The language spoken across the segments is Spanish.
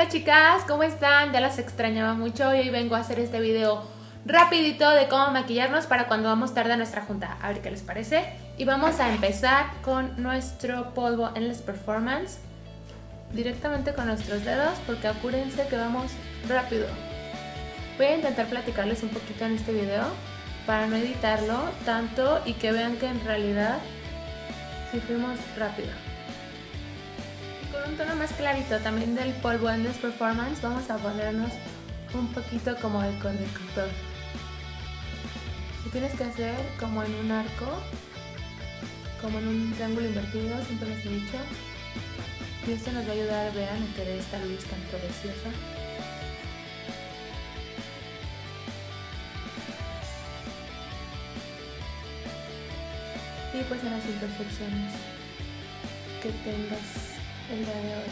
Hola chicas, ¿cómo están? Ya las extrañaba mucho y hoy vengo a hacer este video rapidito de cómo maquillarnos para cuando vamos tarde a nuestra junta. A ver qué les parece. Y vamos a empezar con nuestro polvo Endless Performance directamente con nuestros dedos porque acuérdense que vamos rápido. Voy a intentar platicarles un poquito en este video para no editarlo tanto y que vean que en realidad si fuimos rápido un tono más clarito también del polvo Endless Performance vamos a ponernos un poquito como de corrector. Lo tienes que hacer como en un arco, como en un triángulo invertido, siempre les he dicho. Y esto nos va a ayudar, vean, a querer esta luz tan preciosa. Y pues en las imperfecciones que tengas el día de hoy.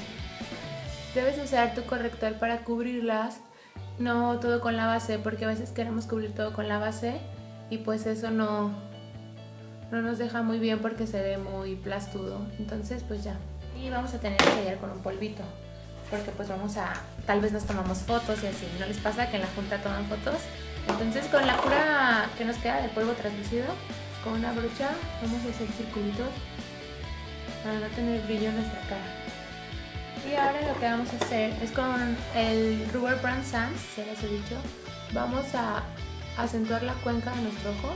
Debes usar tu corrector para cubrirlas, no todo con la base, porque a veces queremos cubrir todo con la base y pues eso no, no nos deja muy bien porque se ve muy plastudo. Entonces pues ya. Y vamos a tener que sellar con un polvito, porque pues vamos a, tal vez nos tomamos fotos y así. ¿No les pasa que en la junta toman fotos? Entonces con la pura que nos queda del polvo translúcido, con una brocha vamos a hacer circulitos para no tener brillo en nuestra cara. Y ahora lo que vamos a hacer es con el Rubber Brand Sans, se les he dicho, vamos a acentuar la cuenca de nuestro ojo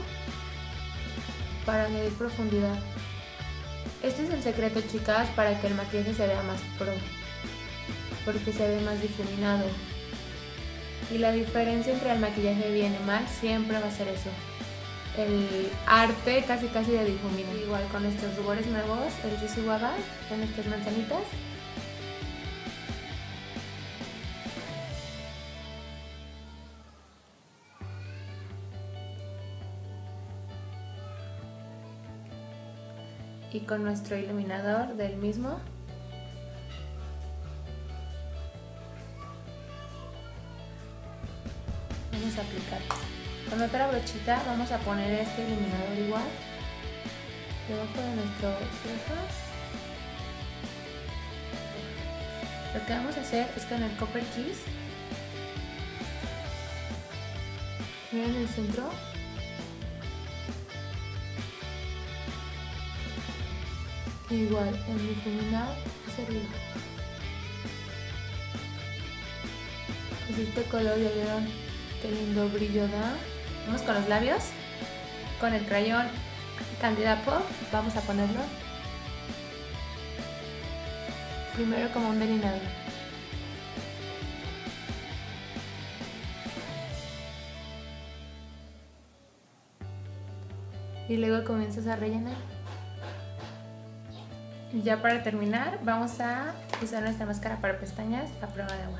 para añadir profundidad. Este es el secreto, chicas, para que el maquillaje se vea más pro, porque se ve más difuminado. Y la diferencia entre el maquillaje bien y mal siempre va a ser eso. El arte casi casi de difuminar. Igual con estos rubores nuevos, el Waba, con estas manzanitas. Y con nuestro iluminador del mismo. Vamos a aplicar. Con otra brochita vamos a poner este iluminador igual. Debajo de nuestros ojos. Lo que vamos a hacer es con el Copper Kiss miren el centro igual en hacia arriba. Pues este color ya vieron qué lindo brillo da. Vamos con los labios. Con el crayón Candida Pop vamos a ponerlo. Primero como un delineador. Y luego comienzas a rellenar. Y ya para terminar, vamos a usar nuestra máscara para pestañas a prueba de agua.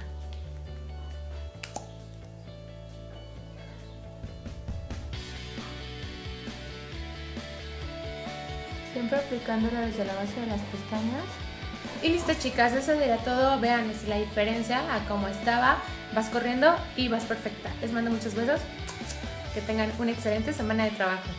Siempre aplicándola desde la base de las pestañas. Y listo chicas, eso sería todo. Vean la diferencia a cómo estaba. Vas corriendo y vas perfecta. Les mando muchos besos. Que tengan una excelente semana de trabajo.